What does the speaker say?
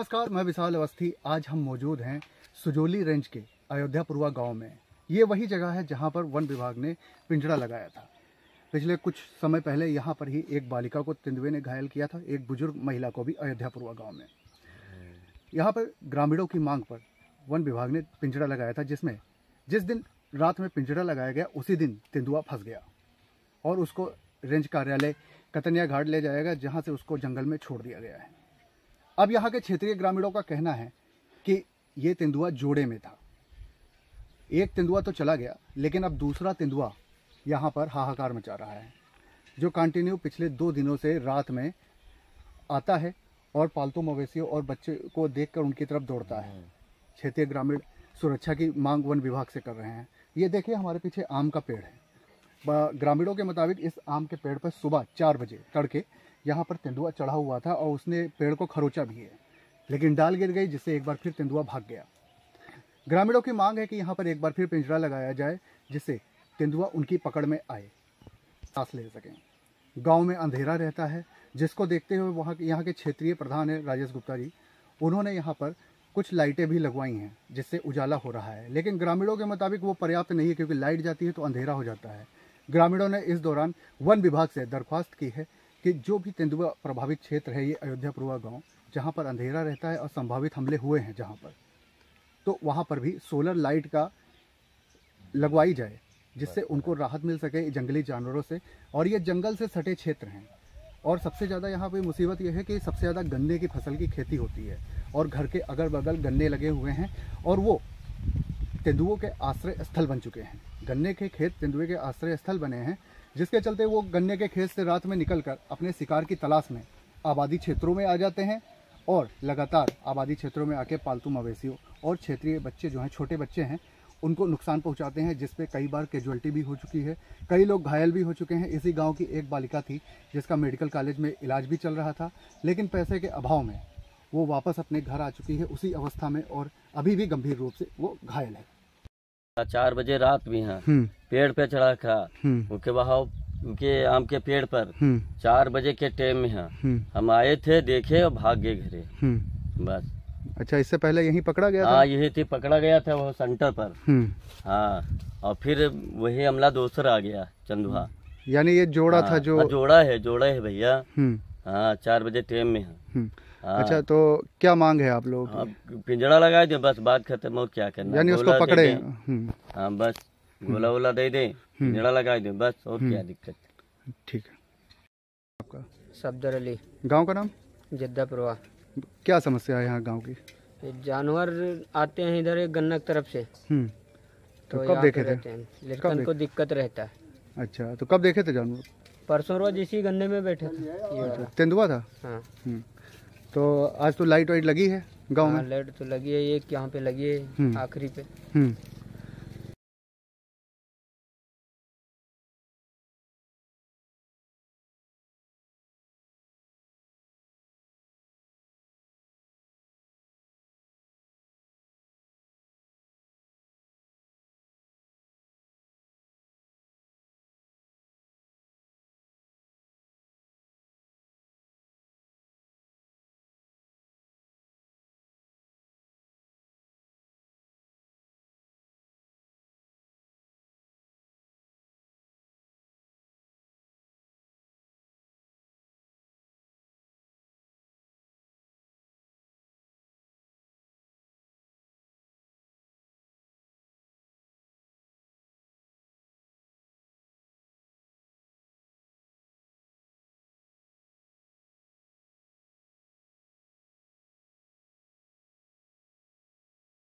नमस्कार, मैं विशाल अवस्थी। आज हम मौजूद हैं सुजोली रेंज के अयोध्यापुरवा गाँव में। ये वही जगह है जहाँ पर वन विभाग ने पिंजड़ा लगाया था। पिछले कुछ समय पहले यहाँ पर ही एक बालिका को तेंदुए ने घायल किया था, एक बुज़ुर्ग महिला को भी अयोध्यापुरवा गाँव में। यहाँ पर ग्रामीणों की मांग पर वन विभाग ने पिंजड़ा लगाया था, जिसमें जिस दिन रात में पिंजड़ा लगाया गया, उसी दिन तेंदुआ फंस गया। और उसको रेंज कार्यालय कतनिया घाट ले जाएगा जहाँ से उसको जंगल में छोड़ दिया गया है। अब यहाँ के क्षेत्रीय ग्रामीणों का कहना है कि ये तेंदुआ जोड़े में था। एक तेंदुआ तो चला गया लेकिन अब दूसरा तेंदुआ यहाँ पर हाहाकार मचा रहा है जो कंटिन्यू पिछले दो दिनों से रात में आता है और पालतू मवेशियों और बच्चे को देखकर उनकी तरफ़ दौड़ता है। क्षेत्रीय ग्रामीण सुरक्षा की मांग वन विभाग से कर रहे हैं। ये देखिए हमारे पीछे आम का पेड़ है। ग्रामीणों के मुताबिक इस आम के पेड़ पर सुबह चार बजे तड़के यहाँ पर तेंदुआ चढ़ा हुआ था और उसने पेड़ को खरोचा भी है। लेकिन डाल गिर गई, जिससे एक बार फिर तेंदुआ भाग गया। ग्रामीणों की मांग है कि यहाँ पर एक बार फिर पिंजरा लगाया जाए, जिससे तेंदुआ उनकी पकड़ में आए, सांस ले सकें। गाँव में अंधेरा रहता है, जिसको देखते हुए वहाँ यहाँ के क्षेत्रीय प्रधान है राजेश गुप्ता जी। उन्होंने यहाँ पर कुछ लाइटें भी लगवाई हैं, जिससे उजाला हो रहा है। लेकिन ग्रामीणों के मुताबिक वो पर्याप्त नहीं है, क्योंकि लाइट जाती है तो अंधेरा हो जाता है। ग्रामीणों ने इस दौरान वन विभाग से दरख्वास्त की है कि जो भी तेंदुआ प्रभावित क्षेत्र है, ये अयोध्या अयोध्यापुरवा गाँव, जहाँ पर अंधेरा रहता है और संभावित हमले हुए हैं जहाँ पर तो वहाँ पर भी सोलर लाइट का लगवाई जाए, जिससे उनको राहत मिल सके जंगली जानवरों से। और ये जंगल से सटे क्षेत्र हैं। और सबसे ज़्यादा यहाँ पे मुसीबत यह है कि सबसे ज़्यादा गन्ने की फ़सल की खेती होती है, और घर के अगल बगल गन्ने लगे हुए हैं, और वो तेंदुओं के आश्रय स्थल बन चुके हैं। गन्ने के खेत तेंदुए के आश्रय स्थल बने हैं, जिसके चलते वो गन्ने के खेत से रात में निकलकर अपने शिकार की तलाश में आबादी क्षेत्रों में आ जाते हैं और लगातार आबादी क्षेत्रों में आके पालतू मवेशियों और क्षेत्रीय बच्चे जो हैं, छोटे बच्चे हैं, उनको नुकसान पहुंचाते हैं, जिसपे कई बार कैजुअल्टी भी हो चुकी है। कई लोग घायल भी हो चुके हैं। इसी गाँव की एक बालिका थी, जिसका मेडिकल कॉलेज में इलाज भी चल रहा था, लेकिन पैसे के अभाव में वो वापस अपने घर आ चुकी है उसी अवस्था में और अभी भी गंभीर रूप से वो घायल है। चार बजे रात भी हैं। हम्म। पेड़ पे चढ़ा था। हम्म। उनके बहाव उनके आम के पेड़ पर हम्म। चार बजे के टाइम में हैं। हम आए थे देखे और भाग गए घरे बस। अच्छा इससे पहले यही पकड़ा गया हाँ यही थी पकड़ा गया था वो सेंटर पर। हाँ और फिर वही हमला दूसरा आ गया चंदुहा। यानी ये जोड़ा था हाँ, जो हाँ, जोड़ा है जोड़ा है भैया। हाँ चार बजे टाइम में हाँ, अच्छा तो क्या मांग है आप लोगों हाँ, की पिंजरा लगा दे बस बात खत्म हो क्या करना यानी उसको पकड़े। हम्म। हाँ बस गोला वोला दे दे। पिंजरा लगा दे बस और क्या दिक्कत ठीक है। आपका? सफदर अली। गाँव का नाम? जद्दापुरवा। क्या समस्या है यहाँ गाँव की? जानवर आते हैं इधर एक गन्ना की तरफ़ से। हम्म। तो तो कब देखे थे? लेकिन उनको दिक्कत रहता है। अच्छा तो कब देखे थे जानवर? परसों रोज इसी गन्ने में बैठे थे। तेंदुआ था? हाँ। हम्म। तो आज तो लाइट वाइट लगी है गाँव हाँ में? लाइट तो लगी है एक यहाँ पे लगी है हम्म। आखिरी पे। हम्म।